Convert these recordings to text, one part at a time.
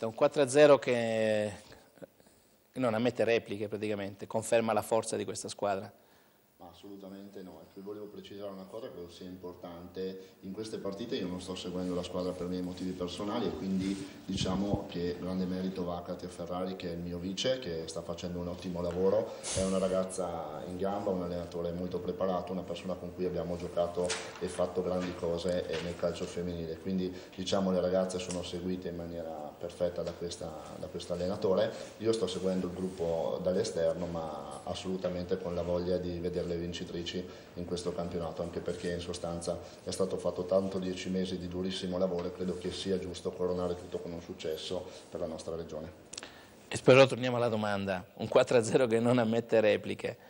Assolutamente, un 4-0 che non ammette repliche praticamente, conferma la forza di questa squadra. Assolutamente no, e volevo precisare una cosa che sia importante, in queste partite io non sto seguendo la squadra per miei motivi personali e quindi diciamo che grande merito va a Katia Ferrari che è il mio vice, che sta facendo un ottimo lavoro, è una ragazza in gamba, un allenatore molto preparato, una persona con cui abbiamo giocato e fatto grandi cose nel calcio femminile, quindi diciamo le ragazze sono seguite in maniera perfetta da, questo allenatore, io sto seguendo il gruppo dall'esterno ma assolutamente con la voglia di vederle vincitrici in questo campionato, anche perché in sostanza è stato fatto tanto dieci mesi di durissimo lavoro e credo che sia giusto coronare tutto con un successo per la nostra regione. E però torniamo alla domanda, un 4-0 che non ammette repliche.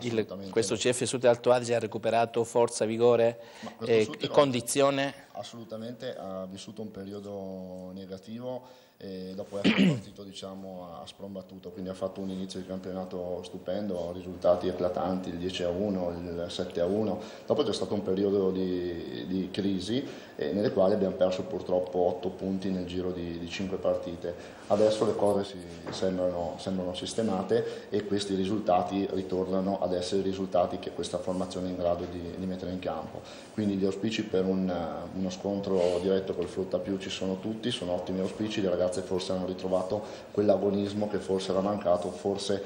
Il, questo CF Sud Alto Adige ha recuperato forza, vigore e, e condizione? Assolutamente, ha vissuto un periodo negativo e dopo essere partito diciamo, a sprombattuto, quindi ha fatto un inizio di campionato stupendo, risultati eclatanti, il 10 a 1, il 7 a 1, dopo c'è stato un periodo di, di crisi eh, nelle quali abbiamo perso purtroppo 8 punti nel giro di, di 5 partite. Adesso le cose si sembrano, sembrano, sistemate e questi risultati ritornano ad essere i risultati che questa formazione è in grado di, di mettere in campo. Quindi gli auspici per un, uno scontro diretto col Frutta Più ci sono tutti, sono ottimi auspici, le ragazze forse hanno ritrovato quell'agonismo che forse era mancato, forse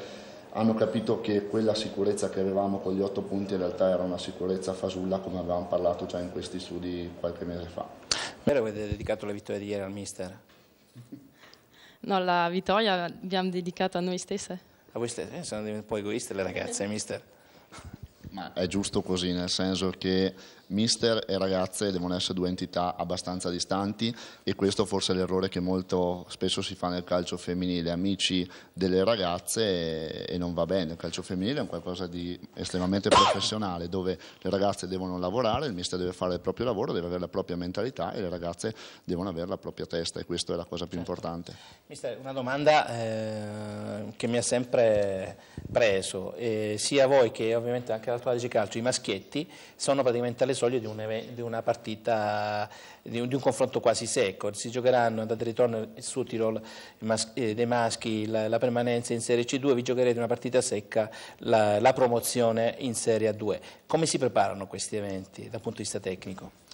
hanno capito che quella sicurezza che avevamo con gli otto punti in realtà era una sicurezza fasulla come avevamo parlato già in questi studi qualche mese fa. Spero avete dedicato la vittoria di ieri al mister. No, la vittoria l'abbiamo dedicata a noi stesse. A voi stesse? Eh, sono un po' egoiste le ragazze, mister. Ma è giusto così, nel senso che mister e ragazze devono essere due entità abbastanza distanti e questo forse è l'errore che molto spesso si fa nel calcio femminile, amici delle ragazze e, non va bene, il calcio femminile è un qualcosa di estremamente professionale dove le ragazze devono lavorare, il mister deve fare il proprio lavoro, deve avere la propria mentalità e le ragazze devono avere la propria testa e questa è la cosa più certo. importante. Mister, una domanda eh, che mi ha sempre preso, eh, sia voi che ovviamente anche la squadra di calcio, i maschietti sono praticamente alle soglie di, un, di una partita, di un, di un, confronto quasi secco. Si giocheranno andate e ritorno su Tirol eh, dei maschi la, la, permanenza in Serie C2, vi giocherete una partita secca, la, la promozione in Serie A2. Come si preparano questi eventi dal punto di vista tecnico?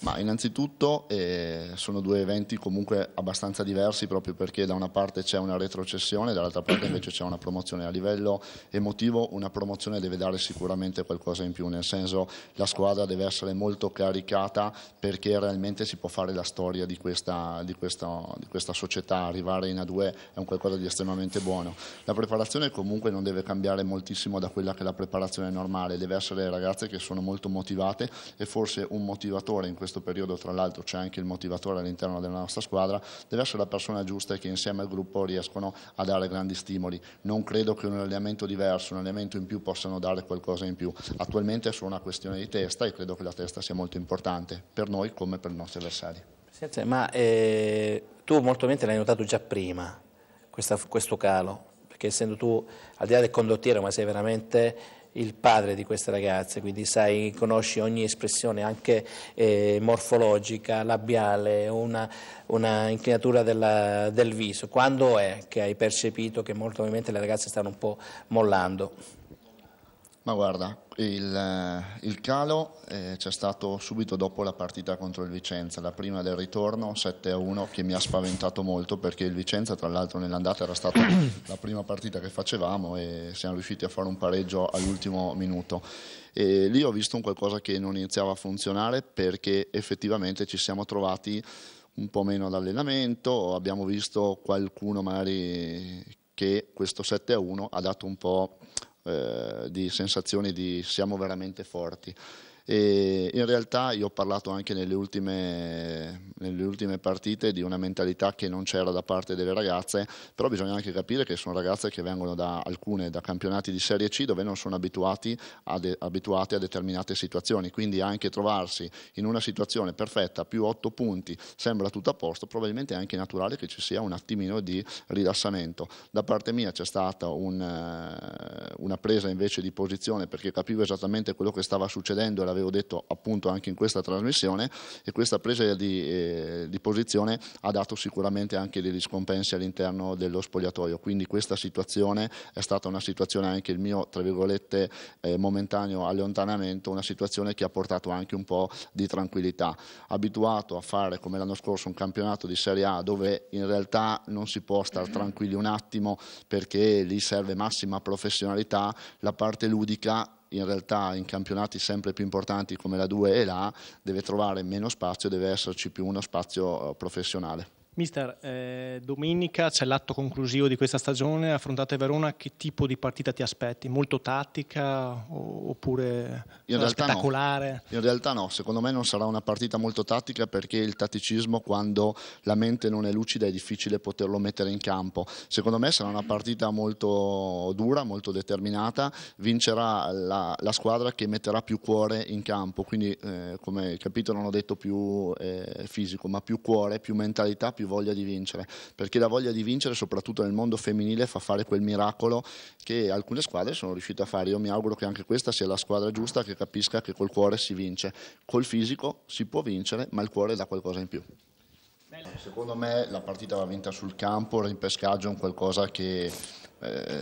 Ma innanzitutto eh, sono due eventi comunque abbastanza diversi proprio perché da una parte c'è una retrocessione, dall'altra parte invece c'è una promozione. A livello emotivo una promozione deve dare sicuramente qualcosa in più, nel senso la squadra deve essere molto caricata perché realmente si può fare la storia di questa, di questa, di questa società, arrivare in A2 è un qualcosa di estremamente buono. La preparazione comunque non deve cambiare moltissimo da quella che è la preparazione normale, deve essere ragazze che sono molto motivate e forse un motivatore in questo questo periodo tra l'altro c'è anche il motivatore all'interno della nostra squadra, deve essere la persona giusta e che insieme al gruppo riescono a dare grandi stimoli. Non credo che un allenamento diverso, un allenamento in più possano dare qualcosa in più. Attualmente è solo una questione di testa e credo che la testa sia molto importante per noi come per i nostri avversari. Presidente, ma eh, tu molto bene l'hai notato già prima, questa, questo calo, perché essendo tu al di là del condottiero ma sei veramente il padre di queste ragazze, quindi sai, conosci ogni espressione anche eh, morfologica, labiale, una, una inclinatura della, del viso. Quando è che hai percepito che molto probabilmente le ragazze stanno un po' mollando? Ma guarda, il, eh, il calo eh, c'è stato subito dopo la partita contro il Vicenza, la prima del ritorno 7-1 che mi ha spaventato molto perché il Vicenza tra l'altro nell'andata era stata la prima partita che facevamo e siamo riusciti a fare un pareggio all'ultimo minuto. E lì ho visto un qualcosa che non iniziava a funzionare perché effettivamente ci siamo trovati un po' meno all'allenamento, abbiamo visto qualcuno magari che questo 7-1 ha dato un po' eh, di sensazioni di siamo veramente forti. E in realtà io ho parlato anche nelle ultime, nelle ultime, partite di una mentalità che non c'era da parte delle ragazze, però bisogna anche capire che sono ragazze che vengono da alcune da campionati di Serie C dove non sono abituati a de, abituate a determinate situazioni, quindi anche trovarsi in una situazione perfetta, più otto punti, sembra tutto a posto, probabilmente è anche naturale che ci sia un attimino di rilassamento. Da parte mia c'è stata un, una presa invece di posizione perché capivo esattamente quello che stava succedendo e l'avevo detto appunto anche in questa trasmissione e questa presa di, eh, di posizione ha dato sicuramente anche dei riscompensi all'interno dello spogliatoio, quindi questa situazione è stata una situazione anche il mio, tra virgolette, eh, momentaneo allontanamento, una situazione che ha portato anche un po' di tranquillità. Abituato a fare come l'anno scorso un campionato di Serie A dove in realtà non si può stare tranquilli un attimo perché lì serve massima professionalità, la parte ludica in realtà in campionati sempre più importanti come la 2 e la deve trovare meno spazio, deve esserci più uno spazio eh, professionale. Mister, eh, domenica c'è l'atto conclusivo di questa stagione, affrontate Verona, che tipo di partita ti aspetti? Molto tattica oppure in spettacolare? No. In realtà no, secondo me non sarà una partita molto tattica perché il tatticismo quando la mente non è lucida è difficile poterlo mettere in campo. Secondo me sarà una partita molto dura, molto determinata, vincerà la, la squadra che metterà più cuore in campo, quindi eh, come capito non ho detto più eh, fisico, ma più cuore, più mentalità, più più voglia di vincere, perché la voglia di vincere soprattutto nel mondo femminile fa fare quel miracolo che alcune squadre sono riuscite a fare. Io mi auguro che anche questa sia la squadra giusta che capisca che col cuore si vince. Col fisico si può vincere, ma il cuore dà qualcosa in più. Secondo me la partita va vinta sul campo, il rimpescaggio è un qualcosa che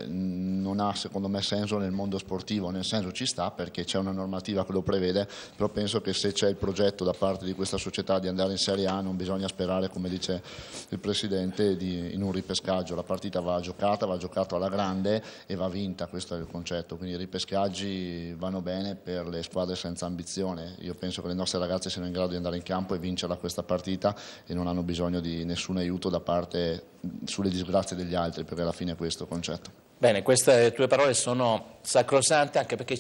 non ha secondo me senso nel mondo sportivo, nel senso ci sta perché c'è una normativa che lo prevede, però penso che se c'è il progetto da parte di questa società di andare in Serie A non bisogna sperare, come dice il Presidente, di, in un ripescaggio, la partita va giocata, va giocata alla grande e va vinta, questo è il concetto, quindi i ripescaggi vanno bene per le squadre senza ambizione, io penso che le nostre ragazze siano in grado di andare in campo e vincerla questa partita e non hanno bisogno di nessun aiuto da parte sulle disgrazie degli altri, perché alla fine è questo il concetto. Bene, queste tue parole sono sacrosante anche perché